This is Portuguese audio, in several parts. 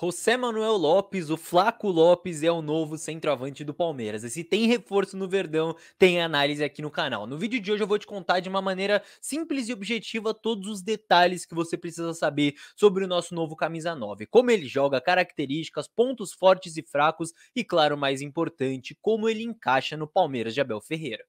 José Manuel Lopes, o Flaco Lopes é o novo centroavante do Palmeiras. E se tem reforço no Verdão, tem análise aqui no canal. No vídeo de hoje eu vou te contar de uma maneira simples e objetiva todos os detalhes que você precisa saber sobre o nosso novo camisa 9, como ele joga, características, pontos fortes e fracos e claro, mais importante, como ele encaixa no Palmeiras de Abel Ferreira.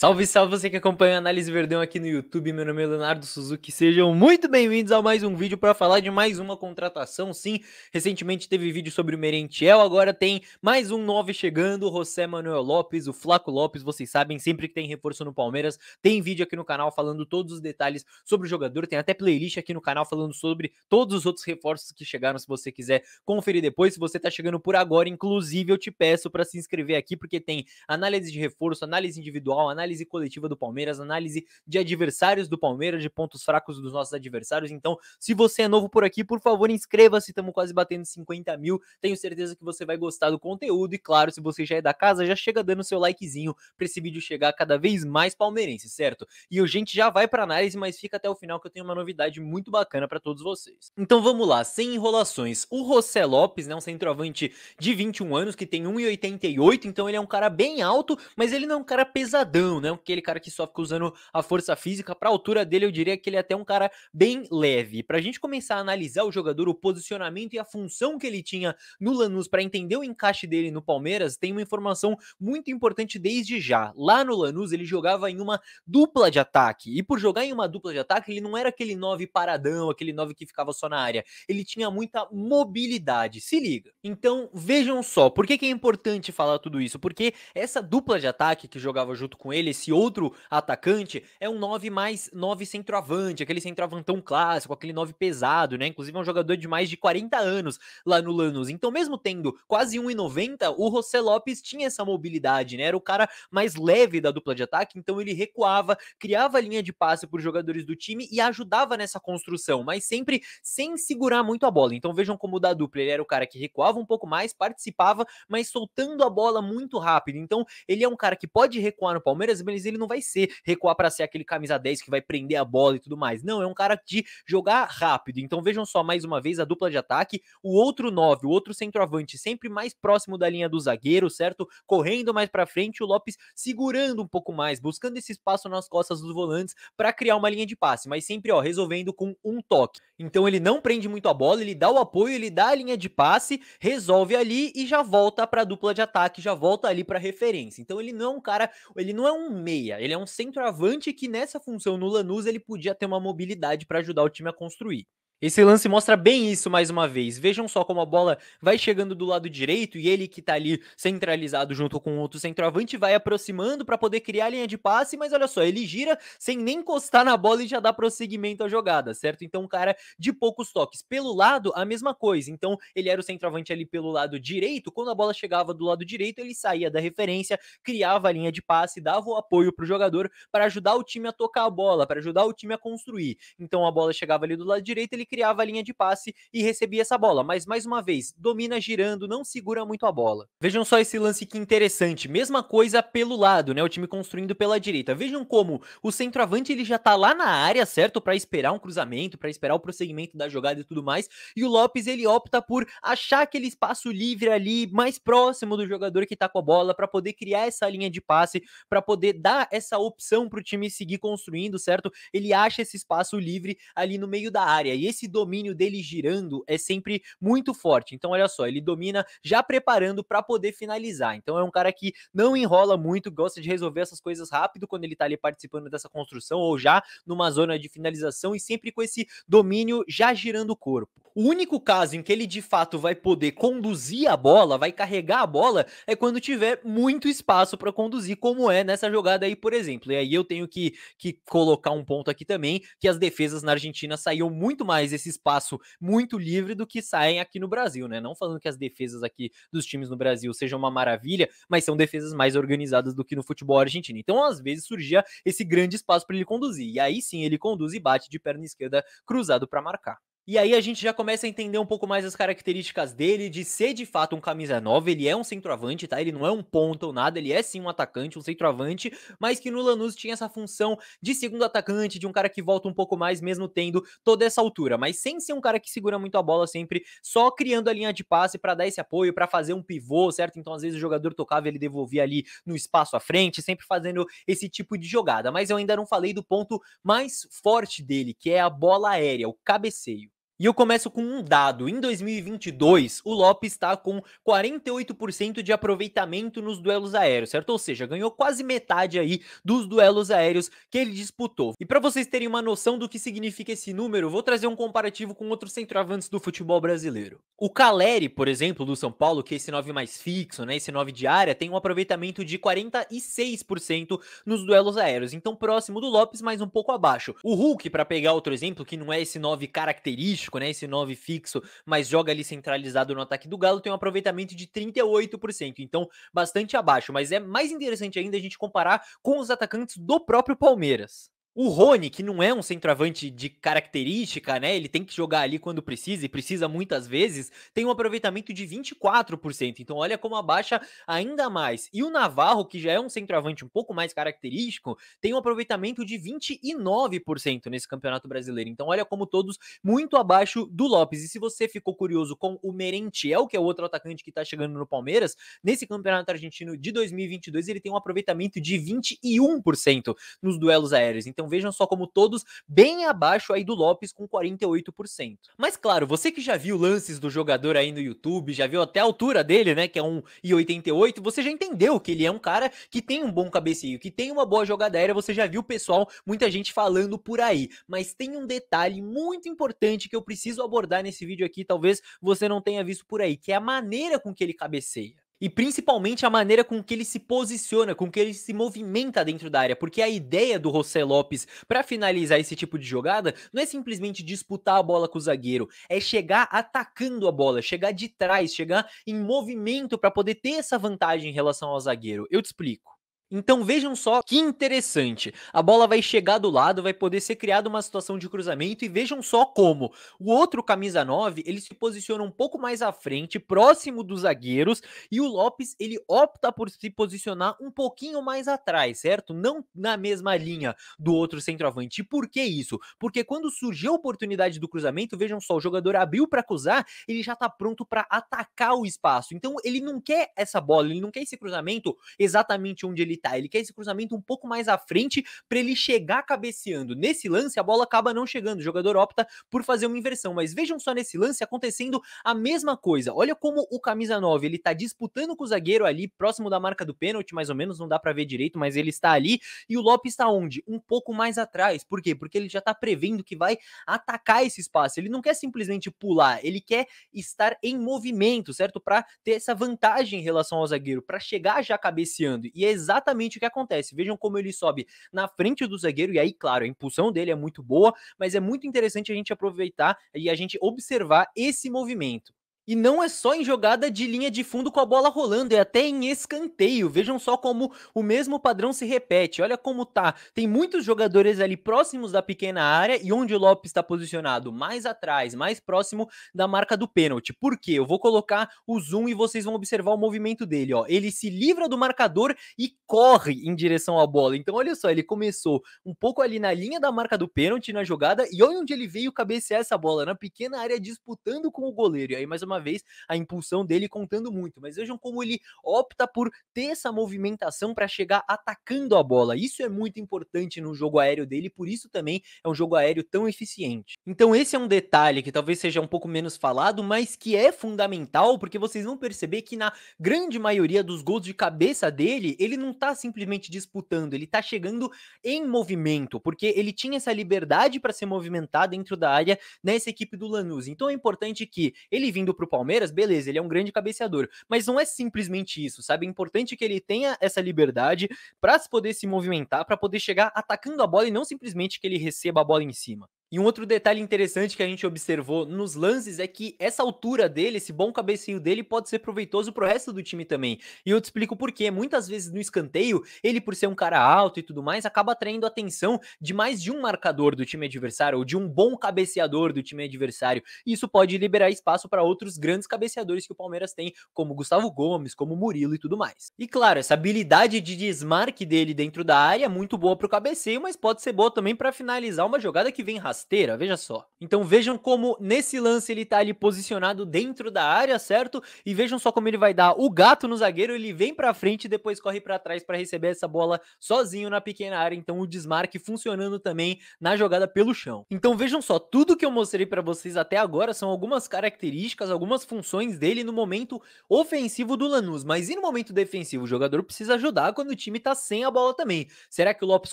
Salve, salve você que acompanha a Análise Verdão aqui no YouTube. Meu nome é Leonardo Suzuki. Sejam muito bem-vindos a mais um vídeo para falar de mais uma contratação. Sim, recentemente teve vídeo sobre o Merentiel, agora tem mais um 9 chegando, o José Manuel Lopes, o Flaco Lopes. Vocês sabem, sempre que tem reforço no Palmeiras, tem vídeo aqui no canal falando todos os detalhes sobre o jogador. Tem até playlist aqui no canal falando sobre todos os outros reforços que chegaram, se você quiser conferir depois. Se você tá chegando por agora, inclusive, eu te peço para se inscrever aqui, porque tem análise de reforço, análise individual, análise análise coletiva do Palmeiras, análise de adversários do Palmeiras, de pontos fracos dos nossos adversários. Então, se você é novo por aqui, por favor, inscreva-se. Estamos quase batendo 50 mil. Tenho certeza que você vai gostar do conteúdo. E claro, se você já é da casa, já chega dando seu likezinho para esse vídeo chegar cada vez mais palmeirense, certo? E a gente já vai para análise, mas fica até o final que eu tenho uma novidade muito bacana para todos vocês. Então vamos lá, sem enrolações. O José Lopes, né, um centroavante de 21 anos que tem 1,88, então ele é um cara bem alto, mas ele não é um cara pesadão, né? Aquele cara que só fica usando a força física. Para a altura dele, eu diria que ele é até um cara bem leve. Para a gente começar a analisar o jogador, o posicionamento e a função que ele tinha no Lanús para entender o encaixe dele no Palmeiras, tem uma informação muito importante desde já. Lá no Lanús, ele jogava em uma dupla de ataque. E por jogar em uma dupla de ataque, ele não era aquele 9 paradão, aquele 9 que ficava só na área. Ele tinha muita mobilidade. Se liga. Então, vejam só, por que, que é importante falar tudo isso? Porque essa dupla de ataque que jogava junto com ele, esse outro atacante é um 9 mais 9 centroavante, aquele centroavantão clássico, aquele 9 pesado, né? Inclusive é um jogador de mais de 40 anos lá no Lanús. Então, mesmo tendo quase 1,90, o José Lopes tinha essa mobilidade, né? Era o cara mais leve da dupla de ataque, então ele recuava, criava linha de passe por jogadores do time e ajudava nessa construção, mas sempre sem segurar muito a bola. Então, vejam como o da dupla, ele era o cara que recuava um pouco mais, participava, mas soltando a bola muito rápido. Então, ele é um cara que pode recuar no Palmeiras, mas ele não vai ser recuar para ser aquele camisa 10 que vai prender a bola e tudo mais. Não, é um cara de jogar rápido. Então vejam só mais uma vez a dupla de ataque, o outro 9, o outro centroavante sempre mais próximo da linha do zagueiro, certo? Correndo mais para frente, o Lopes segurando um pouco mais, buscando esse espaço nas costas dos volantes para criar uma linha de passe, mas sempre, ó, resolvendo com um toque. Então ele não prende muito a bola, ele dá o apoio, ele dá a linha de passe, resolve ali e já volta para a dupla de ataque, já volta ali para referência. Então ele não é um cara, ele não é um meia, ele é um centroavante que nessa função no Lanús ele podia ter uma mobilidade para ajudar o time a construir. Esse lance mostra bem isso mais uma vez. Vejam só como a bola vai chegando do lado direito e ele que tá ali centralizado junto com outro centroavante vai aproximando para poder criar a linha de passe, mas olha só, ele gira sem nem encostar na bola e já dá prosseguimento à jogada, certo? Então, um cara de poucos toques. Pelo lado, a mesma coisa. Então, ele era o centroavante ali pelo lado direito, quando a bola chegava do lado direito, ele saía da referência, criava a linha de passe, dava o apoio pro jogador para ajudar o time a tocar a bola, para ajudar o time a construir. Então, a bola chegava ali do lado direito, ele criava a linha de passe e recebia essa bola. Mas mais uma vez, domina girando, não segura muito a bola. Vejam só esse lance que interessante. Mesma coisa pelo lado, né? O time construindo pela direita. Vejam como o centroavante ele já tá lá na área, certo? Para esperar um cruzamento, para esperar o prosseguimento da jogada e tudo mais. E o Lopes ele opta por achar aquele espaço livre ali, mais próximo do jogador que tá com a bola, para poder criar essa linha de passe, para poder dar essa opção pro time seguir construindo, certo? Ele acha esse espaço livre ali no meio da área. E esse esse domínio dele girando é sempre muito forte. Então, olha só, ele domina já preparando para poder finalizar. Então, é um cara que não enrola muito, gosta de resolver essas coisas rápido quando ele tá ali participando dessa construção ou já numa zona de finalização e sempre com esse domínio já girando o corpo. O único caso em que ele de fato vai poder conduzir a bola, vai carregar a bola, é quando tiver muito espaço para conduzir, como é nessa jogada aí, por exemplo. E aí eu tenho que, que colocar um ponto aqui também, que as defesas na Argentina saíam muito mais esse espaço muito livre do que saem aqui no Brasil, né? Não falando que as defesas aqui dos times no Brasil sejam uma maravilha, mas são defesas mais organizadas do que no futebol argentino. Então, às vezes, surgia esse grande espaço para ele conduzir. E aí sim, ele conduz e bate de perna esquerda cruzado para marcar. E aí a gente já começa a entender um pouco mais as características dele, de ser de fato um camisa 9, ele é um centroavante, tá? Ele não é um ponta ou nada, ele é sim um atacante, um centroavante, mas que no Lanús tinha essa função de segundo atacante, de um cara que volta um pouco mais, mesmo tendo toda essa altura, mas sem ser um cara que segura muito a bola sempre, só criando a linha de passe para dar esse apoio, para fazer um pivô, certo? Então às vezes o jogador tocava, ele devolvia ali no espaço à frente, sempre fazendo esse tipo de jogada, mas eu ainda não falei do ponto mais forte dele, que é a bola aérea, o cabeceio. E eu começo com um dado. Em 2022, o Lopes está com 48% de aproveitamento nos duelos aéreos, certo? Ou seja, ganhou quase metade aí dos duelos aéreos que ele disputou. E para vocês terem uma noção do que significa esse número, vou trazer um comparativo com outros centroavantes do futebol brasileiro. O Caleri, por exemplo, do São Paulo, que é esse 9 mais fixo, né, esse 9 de área, tem um aproveitamento de 46% nos duelos aéreos. Então próximo do Lopes, mas um pouco abaixo. O Hulk, para pegar outro exemplo, que não é esse 9 característico, né? Esse 9 fixo, mas joga ali centralizado no ataque do Galo, tem um aproveitamento de 38%. Então, bastante abaixo. Mas é mais interessante ainda a gente comparar com os atacantes do próprio Palmeiras. O Rony, que não é um centroavante de característica, né? Ele tem que jogar ali quando precisa e precisa muitas vezes, tem um aproveitamento de 24%. Então, olha como abaixa ainda mais. E o Navarro, que já é um centroavante um pouco mais característico, tem um aproveitamento de 29% nesse Campeonato Brasileiro. Então, olha como todos muito abaixo do Lopes. E se você ficou curioso com o Merentiel, que é o outro atacante que tá chegando no Palmeiras, nesse Campeonato Argentino de 2022, ele tem um aproveitamento de 21% nos duelos aéreos. Então, vejam só como todos bem abaixo aí do Lopes com 48%. Mas claro, você que já viu lances do jogador aí no YouTube, já viu até a altura dele, né, que é 1,88, você já entendeu que ele é um cara que tem um bom cabeceio, que tem uma boa jogada aérea, você já viu pessoal, muita gente falando por aí. Mas tem um detalhe muito importante que eu preciso abordar nesse vídeo aqui, talvez você não tenha visto por aí, que é a maneira com que ele cabeceia e principalmente a maneira com que ele se posiciona, com que ele se movimenta dentro da área, porque a ideia do José Lopes para finalizar esse tipo de jogada não é simplesmente disputar a bola com o zagueiro, é chegar atacando a bola, chegar de trás, chegar em movimento para poder ter essa vantagem em relação ao zagueiro. Eu te explico. Então vejam só que interessante. A bola vai chegar do lado, vai poder ser criada uma situação de cruzamento e vejam só como o outro camisa 9, ele se posiciona um pouco mais à frente, próximo dos zagueiros, e o Lopes, ele opta por se posicionar um pouquinho mais atrás, certo? Não na mesma linha do outro centroavante. E por que isso? Porque quando surgiu a oportunidade do cruzamento, vejam só, o jogador abriu para cruzar, ele já tá pronto para atacar o espaço. Então ele não quer essa bola, ele não quer esse cruzamento exatamente onde ele ele quer esse cruzamento um pouco mais à frente para ele chegar cabeceando. Nesse lance, a bola acaba não chegando. O jogador opta por fazer uma inversão. Mas vejam só nesse lance acontecendo a mesma coisa. Olha como o camisa 9 ele tá disputando com o zagueiro ali, próximo da marca do pênalti, mais ou menos, não dá para ver direito, mas ele está ali. E o Lopes está onde? Um pouco mais atrás. Por quê? Porque ele já tá prevendo que vai atacar esse espaço. Ele não quer simplesmente pular, ele quer estar em movimento, certo? Para ter essa vantagem em relação ao zagueiro, para chegar já cabeceando. E é exatamente exatamente o que acontece. Vejam como ele sobe na frente do zagueiro, e aí, claro, a impulsão dele é muito boa, mas é muito interessante a gente aproveitar e a gente observar esse movimento. E não é só em jogada de linha de fundo com a bola rolando, é até em escanteio. Vejam só como o mesmo padrão se repete. Olha como tá. Tem muitos jogadores ali próximos da pequena área e onde o Lopes está posicionado mais atrás, mais próximo da marca do pênalti. Por quê? Eu vou colocar o zoom e vocês vão observar o movimento dele, ó. Ele se livra do marcador e corre em direção à bola. Então olha só, ele começou um pouco ali na linha da marca do pênalti na jogada e olha onde ele veio cabecear essa bola na pequena área disputando com o goleiro. E aí mais uma vez a impulsão dele contando muito, mas vejam como ele opta por ter essa movimentação para chegar atacando a bola. Isso é muito importante no jogo aéreo dele, por isso também é um jogo aéreo tão eficiente. Então esse é um detalhe que talvez seja um pouco menos falado, mas que é fundamental, porque vocês vão perceber que na grande maioria dos gols de cabeça dele, ele não tá simplesmente disputando, ele tá chegando em movimento, porque ele tinha essa liberdade para se movimentar dentro da área nessa equipe do Lanús. Então é importante que ele vindo pro Palmeiras, beleza, ele é um grande cabeceador, mas não é simplesmente isso, sabe? É importante que ele tenha essa liberdade para poder se movimentar, para poder chegar atacando a bola e não simplesmente que ele receba a bola em cima. E um outro detalhe interessante que a gente observou nos lances é que essa altura dele, esse bom cabeceio dele, pode ser proveitoso pro resto do time também. E eu te explico por quê. Muitas vezes no escanteio, ele, por ser um cara alto e tudo mais, acaba atraindo a atenção de mais de um marcador do time adversário, ou de um bom cabeceador do time adversário. E isso pode liberar espaço para outros grandes cabeceadores que o Palmeiras tem, como Gustavo Gomes, como Murilo e tudo mais. E claro, essa habilidade de desmarque dele dentro da área é muito boa pro cabeceio, mas pode ser boa também para finalizar uma jogada que vem rasteira rasteira, veja só. Então vejam como nesse lance ele tá ali posicionado dentro da área, certo? E vejam só como ele vai dar o gato no zagueiro, ele vem para frente e depois corre para trás para receber essa bola sozinho na pequena área, então o desmarque funcionando também na jogada pelo chão. Então vejam só, tudo que eu mostrei para vocês até agora são algumas características, algumas funções dele no momento ofensivo do Lanús, mas e no momento defensivo? O jogador precisa ajudar quando o time tá sem a bola também. Será que o Lopes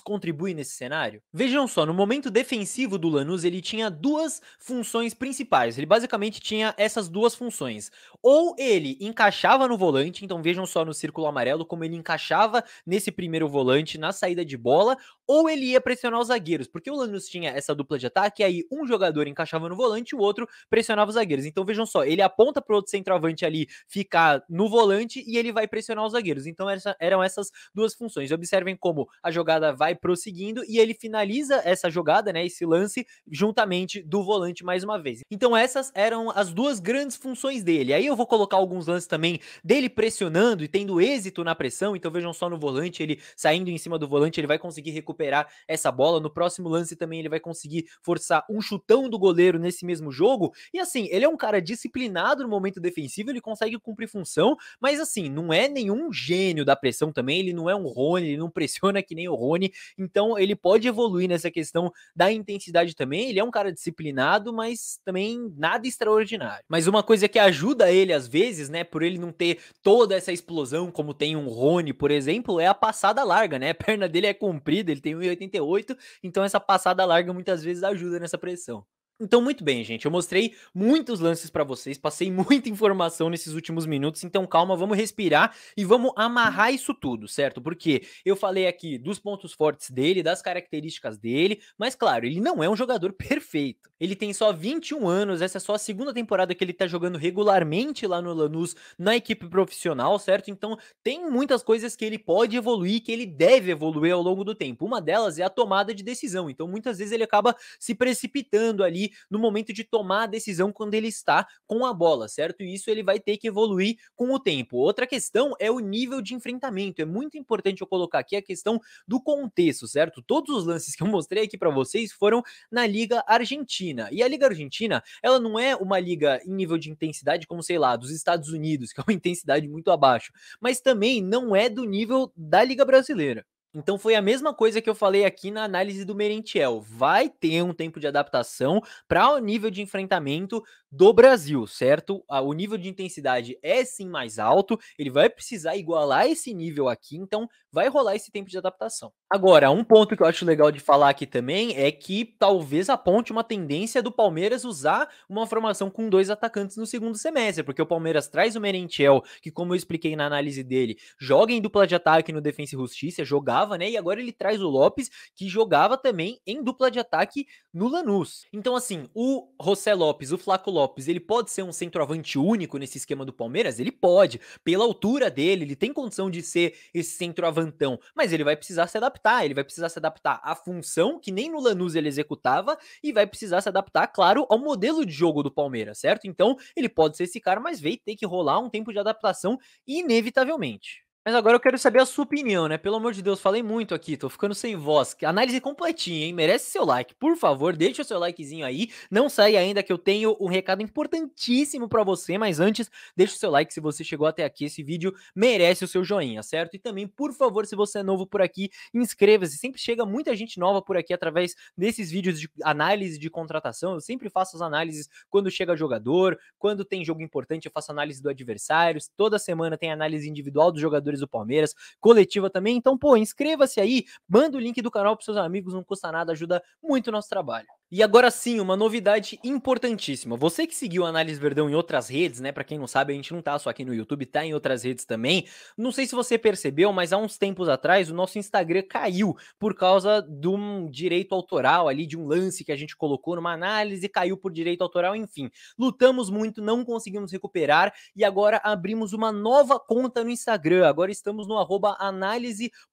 contribui nesse cenário? Vejam só, no momento defensivo do Ele tinha duas funções principais. Ele basicamente tinha essas duas funções. Ou ele encaixava no volante, então vejam só no círculo amarelo como ele encaixava nesse primeiro volante na saída de bola, ou ele ia pressionar os zagueiros, porque o Lanús tinha essa dupla de ataque, aí um jogador encaixava no volante e o outro pressionava os zagueiros. Então vejam só, ele aponta para o outro centroavante ali ficar no volante e ele vai pressionar os zagueiros. Então essa, eram essas duas funções. Observem como a jogada vai prosseguindo e ele finaliza essa jogada, né, esse lance juntamente do volante mais uma vez. Então essas eram as duas grandes funções dele. Aí eu vou colocar alguns lances também dele pressionando e tendo êxito na pressão. Então vejam só no volante, ele saindo em cima do volante, ele vai conseguir recuperar essa bola. No próximo lance também ele vai conseguir forçar um chutão do goleiro nesse mesmo jogo. E assim, ele é um cara disciplinado no momento defensivo, ele consegue cumprir função, mas assim, não é nenhum gênio da pressão também, ele não é um Rony, ele não pressiona que nem o Rony. Então ele pode evoluir nessa questão da intensidade também. Ele é um cara disciplinado, mas também nada extraordinário. Mas uma coisa que ajuda ele às vezes, né, por ele não ter toda essa explosão como tem um Rony, por exemplo, é a passada larga, né? A perna dele é comprida, ele tem 1,88, então essa passada larga muitas vezes ajuda nessa pressão. Então, muito bem, gente. Eu mostrei muitos lances para vocês, passei muita informação nesses últimos minutos. Então, calma, vamos respirar e vamos amarrar isso tudo, certo? Porque eu falei aqui dos pontos fortes dele, das características dele, mas claro, ele não é um jogador perfeito. Ele tem só 21 anos, essa é só a segunda temporada que ele tá jogando regularmente lá no Lanús, na equipe profissional, certo? Então, tem muitas coisas que ele pode evoluir, que ele deve evoluir ao longo do tempo. Uma delas é a tomada de decisão. Então, muitas vezes ele acaba se precipitando ali no momento de tomar a decisão quando ele está com a bola, certo? E isso ele vai ter que evoluir com o tempo. Outra questão é o nível de enfrentamento. É muito importante eu colocar aqui a questão do contexto, certo? Todos os lances que eu mostrei aqui para vocês foram na Liga Argentina. E a Liga Argentina, ela não é uma liga em nível de intensidade como, sei lá, dos Estados Unidos, que é uma intensidade muito abaixo, mas também não é do nível da Liga Brasileira. Então foi a mesma coisa que eu falei aqui na análise do Merentiel. Vai ter um tempo de adaptação para o nível de enfrentamento do Brasil, certo? O nível de intensidade é sim mais alto, ele vai precisar igualar esse nível aqui, então vai rolar esse tempo de adaptação. Agora, um ponto que eu acho legal de falar aqui também é que talvez aponte uma tendência do Palmeiras usar uma formação com dois atacantes no segundo semestre, porque o Palmeiras traz o Merentiel, que como eu expliquei na análise dele, joga em dupla de ataque no Defensa e Justiça, jogava, né? E agora ele traz o Lopes, que jogava também em dupla de ataque no Lanús. Então assim, o José Lopes, o Flaco Lopes, ele pode ser um centroavante único nesse esquema do Palmeiras? Ele pode. Pela altura dele, ele tem condição de ser esse centroavantão, mas ele vai precisar se adaptar ele vai precisar se adaptar à função que nem no Lanús ele executava e vai precisar se adaptar, claro, ao modelo de jogo do Palmeiras, certo? Então, ele pode ser esse cara, mas veio ter que rolar um tempo de adaptação inevitavelmente. Mas agora eu quero saber a sua opinião, né? Pelo amor de Deus, falei muito aqui, tô ficando sem voz. Análise completinha, hein? Merece seu like. Por favor, deixa o seu likezinho aí. Não sai ainda que eu tenho um recado importantíssimo para você, mas antes, deixa o seu like se você chegou até aqui. Esse vídeo merece o seu joinha, certo? E também, por favor, se você é novo por aqui, inscreva-se. Sempre chega muita gente nova por aqui através desses vídeos de análise de contratação. Eu sempre faço as análises quando chega jogador, quando tem jogo importante, eu faço análise do adversário. Toda semana tem análise individual dos jogadores do Palmeiras, coletiva também. Então, pô, inscreva-se aí, manda o link do canal para seus amigos, não custa nada, ajuda muito o nosso trabalho. E agora sim, uma novidade importantíssima. Você que seguiu a Análise Verdão em outras redes, né? Para quem não sabe, a gente não tá só aqui no YouTube, tá em outras redes também. Não sei se você percebeu, mas há uns tempos atrás o nosso Instagram caiu por causa de um direito autoral ali, de um lance que a gente colocou numa análise, caiu por direito autoral, enfim. Lutamos muito, não conseguimos recuperar e agora abrimos uma nova conta no Instagram. Agora estamos no arroba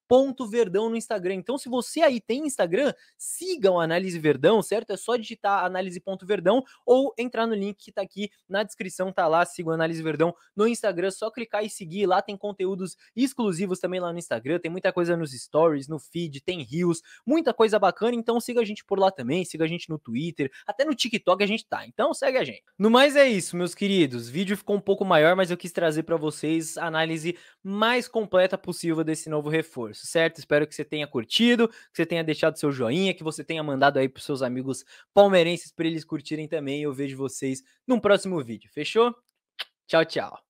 análise.verdão no Instagram. Então, se você aí tem Instagram, siga o Análise Verdão, certo? É só digitar análise.verdão ou entrar no link que tá aqui na descrição, tá lá, siga o Análise Verdão no Instagram, só clicar e seguir, lá tem conteúdos exclusivos também lá no Instagram, tem muita coisa nos stories, no feed, tem rios, muita coisa bacana, então siga a gente por lá também, siga a gente no Twitter, até no TikTok a gente tá, então segue a gente. No mais é isso, meus queridos, o vídeo ficou um pouco maior, mas eu quis trazer para vocês a análise mais completa possível desse novo reforço, certo? Espero que você tenha curtido, que você tenha deixado seu joinha, que você tenha mandado aí pros seus amigos amigos palmeirenses para eles curtirem também. Eu vejo vocês num próximo vídeo. Fechou? Tchau, tchau.